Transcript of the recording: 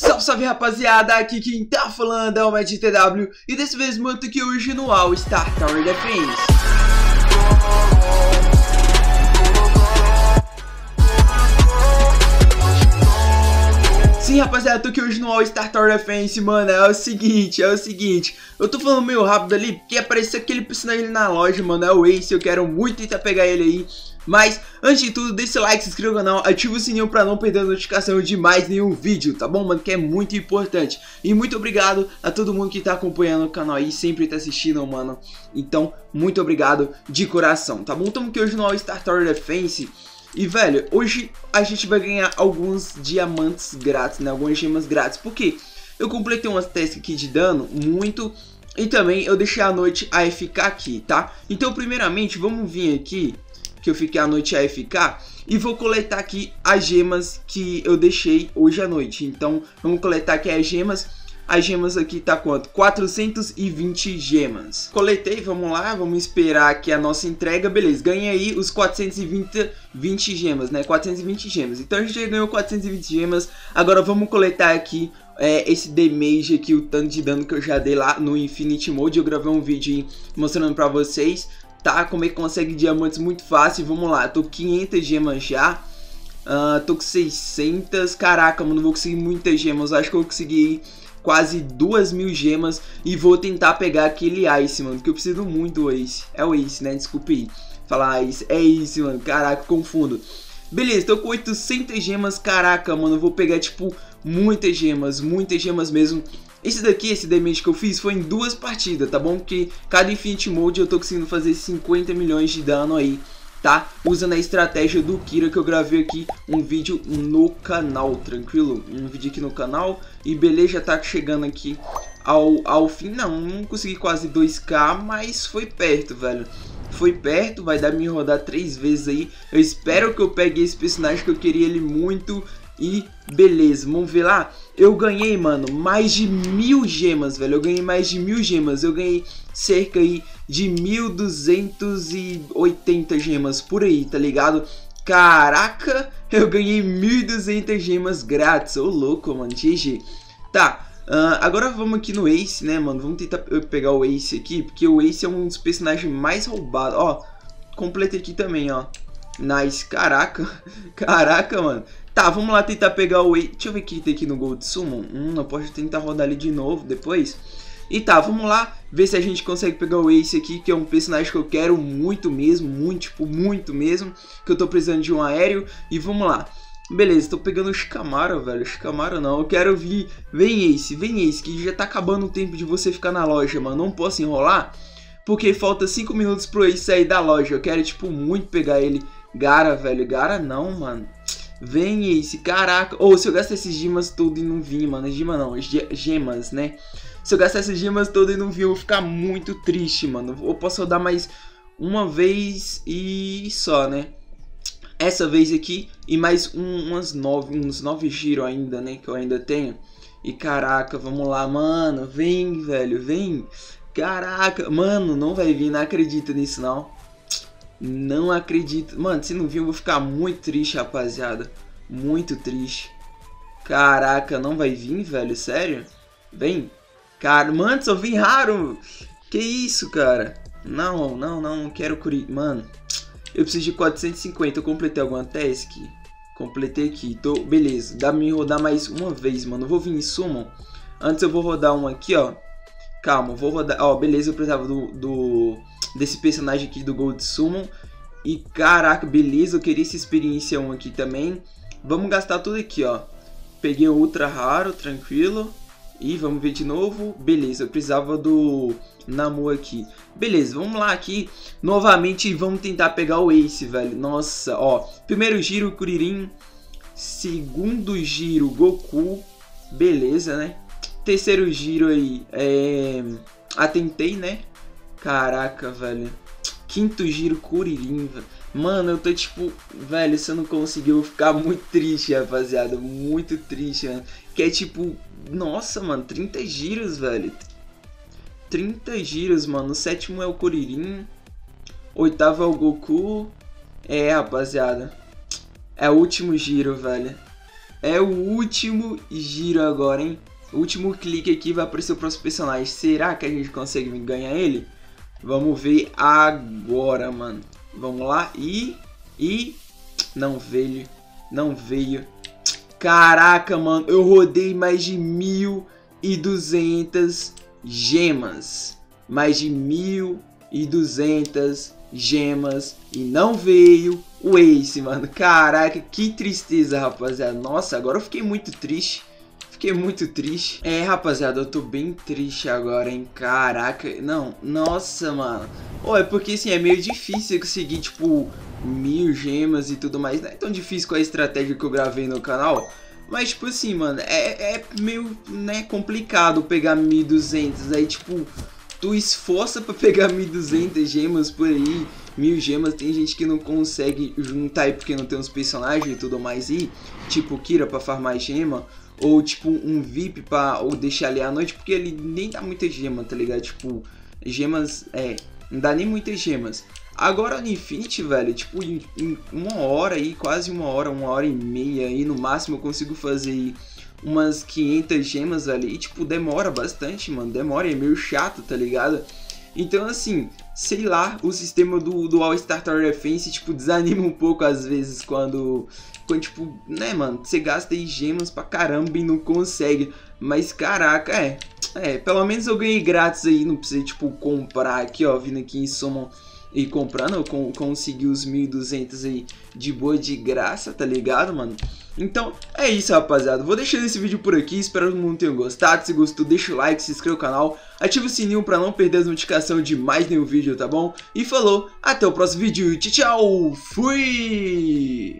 Salve, salve rapaziada, aqui quem tá falando é o Matt TW e dessa vez manto aqui hoje no All Star Tower Defense. Sim, rapaziada, tô aqui hoje no All Star Tower Defense, mano, é o seguinte, é o seguinte. Eu tô falando meio rápido ali, porque apareceu aquele personagem na loja, mano, é o Ace Eu quero muito tentar pegar ele aí mas, antes de tudo, deixa o like, se inscreva no canal, ativa o sininho pra não perder a notificação de mais nenhum vídeo, tá bom, mano? Que é muito importante. E muito obrigado a todo mundo que tá acompanhando o canal aí, sempre tá assistindo, mano. Então, muito obrigado de coração, tá bom? Estamos aqui hoje no All Star Tower Defense. E, velho, hoje a gente vai ganhar alguns diamantes grátis, né? Algumas gemas grátis. Por quê? Eu completei umas testes aqui de dano muito... E também eu deixei a noite AFK aqui, tá? Então, primeiramente, vamos vir aqui que eu fiquei a noite AFK. E vou coletar aqui as gemas que eu deixei hoje à noite. Então, vamos coletar aqui as gemas. As gemas aqui tá quanto? 420 gemas. Coletei, vamos lá, vamos esperar aqui a nossa entrega. Beleza, ganhei aí os 420 20 gemas, né? 420 gemas. Então a gente já ganhou 420 gemas. Agora vamos coletar aqui é, esse damage aqui, o tanto de dano que eu já dei lá no Infinity Mode. Eu gravei um vídeo mostrando pra vocês tá? Como é que consegue diamantes muito fácil. Vamos lá, tô 500 gemas já. Uh, tô com 600. Caraca, mano, vou conseguir muitas gemas. Acho que eu consegui quase 2 mil gemas. E vou tentar pegar aquele Ice, mano. Porque eu preciso muito do Ace. É o Ace, né? Desculpe aí. Falar Ice. É Ace, mano. Caraca, confundo. Beleza, tô com 800 gemas. Caraca, mano, vou pegar, tipo, muitas gemas. Muitas gemas mesmo. Esse daqui, esse damage que eu fiz foi em duas partidas, tá bom? Porque cada Infinity Mode eu tô conseguindo fazer 50 milhões de dano aí, tá? Usando a estratégia do Kira que eu gravei aqui um vídeo no canal, tranquilo? Um vídeo aqui no canal e beleza, tá chegando aqui ao, ao fim. Não, não consegui quase 2k, mas foi perto, velho. Foi perto, vai dar me rodar três vezes aí. Eu espero que eu pegue esse personagem que eu queria ele muito e beleza, vamos ver lá. Eu ganhei, mano, mais de mil gemas, velho. Eu ganhei mais de mil gemas. Eu ganhei cerca aí de 1280 gemas por aí, tá ligado? Caraca, eu ganhei 1200 gemas grátis. Ô, louco, mano, GG. Tá, Uh, agora vamos aqui no Ace, né, mano? Vamos tentar pegar o Ace aqui, porque o Ace é um dos personagens mais roubados. Ó, completei aqui também, ó. Nice, caraca, caraca, mano. Tá, vamos lá tentar pegar o... Deixa eu ver o que tem aqui no Gold Summon. Hum, eu posso tentar rodar ali de novo depois. E tá, vamos lá ver se a gente consegue pegar o Ace aqui, que é um personagem que eu quero muito mesmo, muito, tipo, muito mesmo. Que eu tô precisando de um aéreo. E vamos lá. Beleza, tô pegando o Shikamaru, velho. Shikamaru não, eu quero vir... Vem Ace, vem Ace, que já tá acabando o tempo de você ficar na loja, mano. Não posso enrolar, porque falta 5 minutos pro Ace sair da loja. Eu quero, tipo, muito pegar ele. Gara, velho. Gara não, mano. Vem esse, caraca. Ou oh, se eu gastar esses gemas tudo e não vir, mano. Gema não, gemas, né? Se eu gastar essas gemas todas e não vir, eu vou ficar muito triste, mano. Eu posso rodar mais uma vez e só, né? Essa vez aqui e mais um, umas nove, uns nove giros ainda, né? Que eu ainda tenho. E caraca, vamos lá, mano. Vem, velho, vem. Caraca, mano, não vai vir, não acredito nisso não. Não acredito. Mano, se não vir, eu vou ficar muito triste, rapaziada. Muito triste. Caraca, não vai vir, velho? Sério? Vem. Cara, mano, só vim raro. Que isso, cara? Não, não, não, quero curir. Mano, eu preciso de 450. Eu completei alguma task? Completei aqui. Tô... Beleza, dá pra me rodar mais uma vez, mano. Vou vir em Summon. Antes eu vou rodar um aqui, ó. Calma, vou rodar. Ó, beleza, eu precisava do, do desse personagem aqui do Gold Summon. E caraca, beleza, eu queria essa experiência 1 aqui também. Vamos gastar tudo aqui, ó. Peguei o Ultra Raro, tranquilo. E vamos ver de novo. Beleza, eu precisava do Namu aqui. Beleza, vamos lá aqui. Novamente, vamos tentar pegar o Ace, velho. Nossa, ó. Primeiro giro, Kuririn. Segundo giro, Goku. Beleza, né? Terceiro giro aí, é... Atentei, né? Caraca, velho. Quinto giro, velho. Mano, eu tô tipo, velho, eu não vou ficar muito triste, rapaziada. Muito triste, mano. Que é tipo, nossa, mano, 30 giros, velho. 30 giros, mano. O sétimo é o Kuririn. Oitavo é o Goku. É, rapaziada. É o último giro, velho. É o último giro agora, hein? O último clique aqui vai aparecer o próximo personagem. Será que a gente consegue ganhar ele? Vamos ver agora, mano. Vamos lá. E... E... Não veio. Não veio. Caraca, mano. Eu rodei mais de 1.200 gemas. Mais de 1.200 gemas. E não veio o Ace, mano. Caraca, que tristeza, rapaziada. Nossa, agora eu fiquei muito triste. Fiquei muito triste. É, rapaziada, eu tô bem triste agora, hein? Caraca, não, nossa, mano. Oh, é porque, assim, é meio difícil conseguir, tipo, mil gemas e tudo mais. Não é tão difícil com a estratégia que eu gravei no canal. Mas, tipo assim, mano, é, é meio, né, complicado pegar 1200. Aí, tipo, tu esforça pra pegar 1200 gemas por aí. Mil gemas, tem gente que não consegue juntar aí porque não tem uns personagens e tudo mais. E, tipo, Kira pra farmar gema ou tipo um VIP pra ou deixar ali à noite, porque ele nem dá muita gema, tá ligado? Tipo, gemas, é, não dá nem muitas gemas. Agora no Infinity, velho, tipo, em, em, uma hora aí, quase uma hora, uma hora e meia aí, no máximo eu consigo fazer aí umas 500 gemas ali, e tipo, demora bastante, mano, demora, é meio chato, tá ligado? Então, assim, sei lá, o sistema do, do All-Star Tower Defense, tipo, desanima um pouco às vezes quando, quando, tipo, né, mano, você gasta aí gemas pra caramba e não consegue. Mas, caraca, é, é, pelo menos eu ganhei grátis aí, não precisei, tipo, comprar aqui, ó, vindo aqui em Summon e comprando, eu consegui os 1.200 aí de boa de graça, tá ligado, mano? Então, é isso, rapaziada. Vou deixando esse vídeo por aqui, espero que todo mundo tenha gostado. Se gostou, deixa o like, se inscreva no canal, ativa o sininho pra não perder as notificações de mais nenhum vídeo, tá bom? E falou, até o próximo vídeo, tchau, tchau, fui!